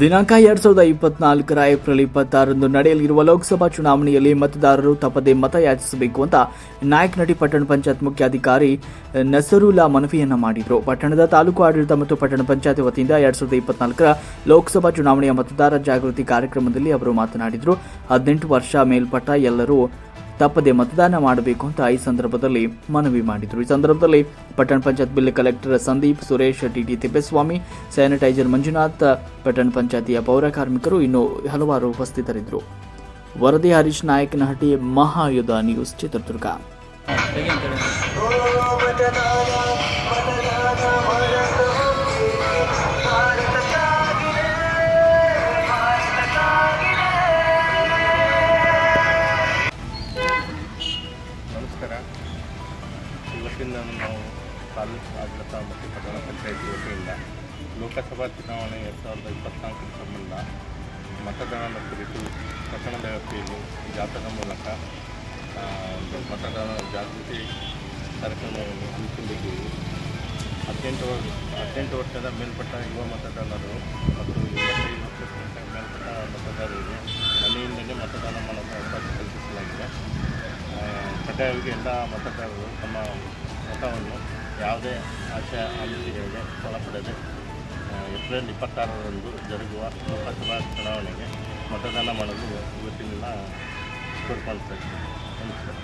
ದಿನಾಂಕ ಎರಡ್ ಸಾವಿರದ ಇಪ್ಪತ್ನಾಲ್ಕರ ಏಪ್ರಿಲ್ ಇಪ್ಪತ್ತಾರರಂದು ನಡೆಯಲಿರುವ ಲೋಕಸಭಾ ಚುನಾವಣೆಯಲ್ಲಿ ಮತದಾರರು ತಪ್ಪದೇ ಮತ ಯಾಚಿಸಬೇಕು ಅಂತ ನಾಯಕ್ ನಟಿ ಪಟ್ಟಣ ಪಂಚಾಯತ್ ಮುಖ್ಯಾಧಿಕಾರಿ ನಸರುಲ್ಲಾ ಮನವಿಯನ್ನ ಮಾಡಿದರು. ಪಟ್ಟಣದ ತಾಲೂಕು ಆಡಳಿತ ಮತ್ತು ಪಟ್ಟಣ ಪಂಚಾಯತ್ ವತಿಯಿಂದ ಎರಡ್ ಸಾವಿರದ ಇಪ್ಪತ್ನಾಲ್ಕರ ಲೋಕಸಭಾ ಚುನಾವಣೆಯ ಮತದಾರ ಜಾಗೃತಿ ಕಾರ್ಯಕ್ರಮದಲ್ಲಿ ಅವರು ಮಾತನಾಡಿದರು. ಹದಿನೆಂಟು ವರ್ಷ ಮೇಲ್ಪಟ್ಟ ಎಲ್ಲರೂ ತಪ್ಪದೆ ಮತದಾನ ಮಾಡಬೇಕು ಅಂತ ಈ ಸಂದರ್ಭದಲ್ಲಿ ಮನವಿ ಮಾಡಿದರು. ಈ ಸಂದರ್ಭದಲ್ಲಿ ಪಟ್ಟಣ panchayat bill collector Sandeep Suresh, TT Thippeswamy, sanitiser Manjunath, ಪಟ್ಟಣ ಪಂಚಾಯತಿಯ ಪೌರ ಕಾರ್ಮಿಕರು ಇನ್ನು ಹಲವಾರು ಉಪಸ್ಥಿತರಿದ್ದರು. ವರದಿ ಹರೀಶ್ ನಾಯಕನಹಟ್ಟಿ ನಹಟಿ ಮಹಾಯುಧ ನ್ಯೂಸ್ ಚಿತ್ರದುರ್ಗ. ನಮಸ್ಕಾರ. ಇವತ್ತಿನ ನಾವು ತಾಲೂಕು ಆಡಳಿತ ಮತ್ತು ಪಟ್ಟಣ ಪಂಚಾಯತಿ ವತಿಯಿಂದ ಲೋಕಸಭಾ ಚುನಾವಣೆ ಎರಡು ಸಾವಿರದ ಇಪ್ಪತ್ನಾಲ್ಕರ ಸಂಬಂಧ ಮತದಾನದ ಕುರಿತು ಪಟ್ಟಣದ ವ್ಯಾಪ್ತಿಯಲ್ಲಿ ಜಾಥಾದ ಮೂಲಕ ಒಂದು ಮತದಾನ ಜಾಗೃತಿ ಕಾರ್ಯಕ್ರಮವನ್ನು ಹಮ್ಮಿಕೊಂಡಿದ್ದೀವಿ. ಹದಿನೆಂಟು ಹದಿನೆಂಟು ವರ್ಷದ ಮೇಲ್ಪಟ್ಟ ಯುವ ಮತದಾರರು ಮತ್ತು ಇಪ್ಪತ್ತೈದು ವರ್ಷಕ್ಕಿಂತ ಕಡ್ಡಾಯವಾಗಿ ಎಲ್ಲ ಮತದಾರರು ತಮ್ಮ ಮತವನ್ನು ಯಾವುದೇ ಆಶಯ ಆಮಿಷಗಳಿಗೆ ಒಳಪಡದೆ ಏಪ್ರಿಲ್ ಇಪ್ಪತ್ತಾರರಂದು ಜರುಗುವ ಲೋಕಸಭಾ ಚುನಾವಣೆಗೆ ಮತದಾನ ಮಾಡಲು ಇವತ್ತಿನ ಕೋರ್ಕೊಳ್ತಾ ನಮಸ್ಕಾರ.